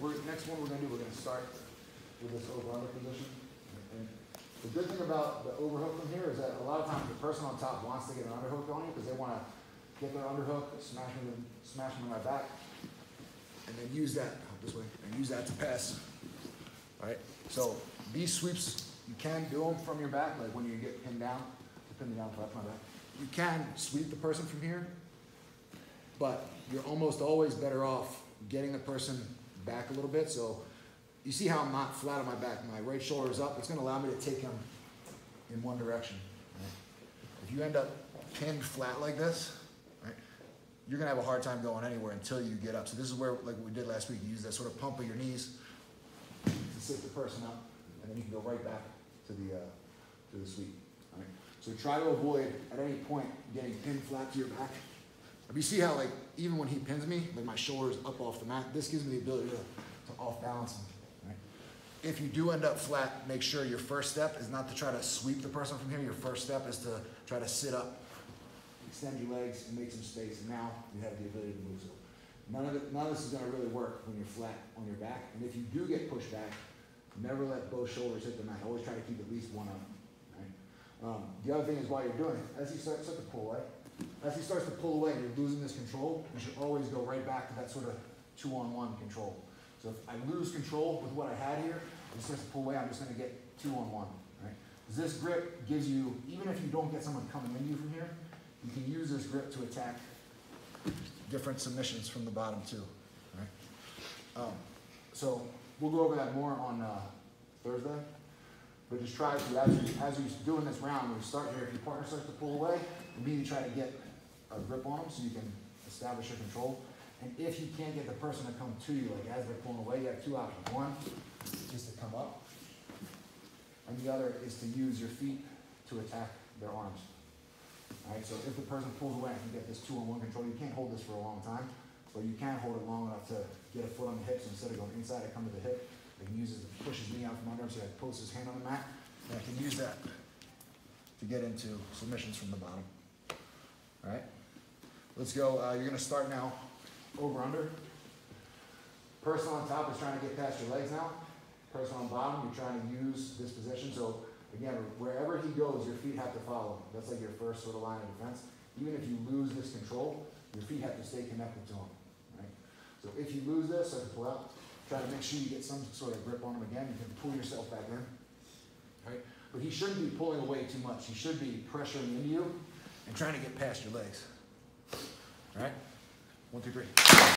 we're, next one we're gonna do, we're gonna start with this over under position. And The good thing about the overhook from here is that a lot of times the person on top wants to get an underhook on you, because they wanna get their underhook, smash them, smash them in my back, and then use that, oh, this way, and use that to pass. Alright, so these sweeps, you can do them from your back, like when you get pinned down, pin me down, that's my back. You can sweep the person from here, but you're almost always better off getting the person back a little bit, so you see how I'm not flat on my back, my right shoulder is up, it's gonna allow me to take him in one direction. right? If you end up pinned flat like this, right, you're gonna have a hard time going anywhere until you get up. So this is where, like we did last week, you use that sort of pump of your knees to sit the person up, and then you can go right back to the, uh, to the sweep. Alright, so try to avoid at any point getting pinned flat to your back. If you see how like, even when he pins me, like my shoulder's up off the mat, this gives me the ability to, to off balance him. If you do end up flat, make sure your first step is not to try to sweep the person from here. Your first step is to try to sit up, extend your legs, and make some space. And now you have the ability to move. So none of it, none of this is going to really work when you're flat on your back. And if you do get pushed back, never let both shoulders hit the mat. Always try to keep at least one up. Um, the other thing is while you're doing it, as he starts start to pull away, as he starts to pull away and you're losing this control, you should always go right back to that sort of two-on-one control. So if I lose control with what I had here, he starts to pull away, I'm just gonna get two-on-one, right? this grip gives you, even if you don't get someone coming into you from here, you can use this grip to attack different submissions from the bottom too, right? Um, so we'll go over that more on, uh, Thursday. But just try to, as you, as you're doing this round, when you start here, if your partner starts to pull away, immediately try to get a grip on them so you can establish your control. And if you can't get the person to come to you, like as they're pulling away, you have two options. One is to come up, and the other is to use your feet to attack their arms. Alright, so if the person pulls away and you get this two-on-one control, you can't hold this for a long time, but you can hold it long enough to get a foot on the hips, instead of going inside, I come to the hip, I it, pushes me out from under him, so I post his hand on the mat, and I can use that to get into submissions from the bottom. Alright, let's go, uh, you're gonna start now, over under. Person on top is trying to get past your legs now, person on bottom, you're trying to use this position, so again, wherever he goes, your feet have to follow, that's like your first sort of line of defense. Even if you lose this control, your feet have to stay connected to him, right? So if you lose this, I can pull out, try to make sure you get some sort of grip on him again, you can pull yourself back in, right? But he shouldn't be pulling away too much, he should be pressuring into you and trying to get past your legs. All right? One, two, three.